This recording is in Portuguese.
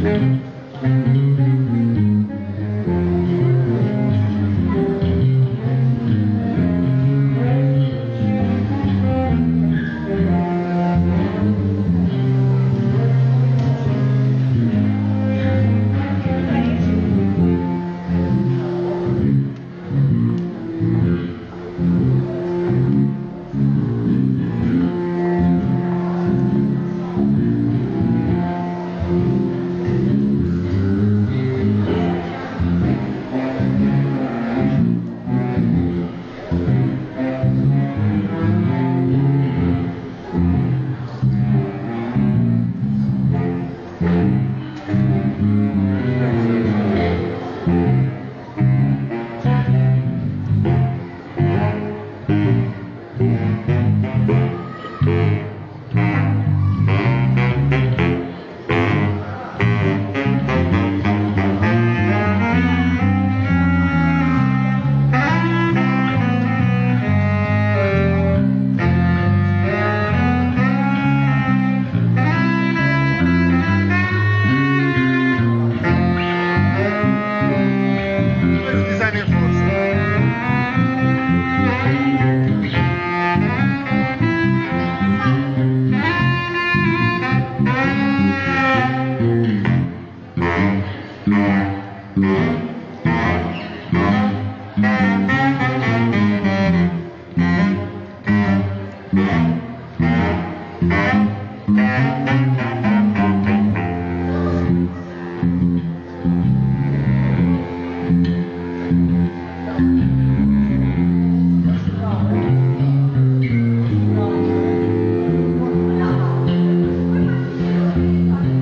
Música Thank you.